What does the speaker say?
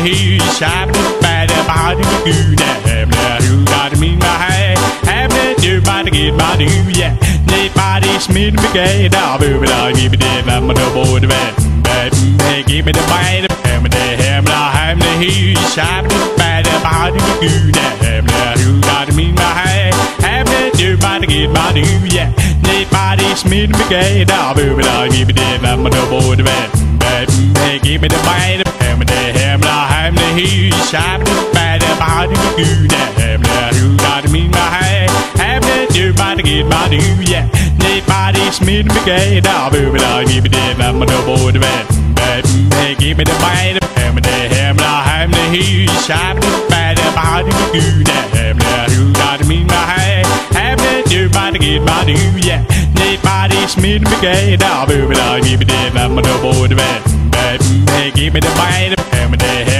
he shop by the body good have who got me my hay have the do by the get by do yeah need body smith me get up over the give me the I'm the board man but give me the bite have the ham the ham the he shop by the body good have who got me my hay have the do by the get by do yeah need body smith me get up over the give me the I'm the board man the ham the shop by the body good have who got me my hay have the do by the get by do yeah need body smith me get up over the give me the give me bite the me my do give me me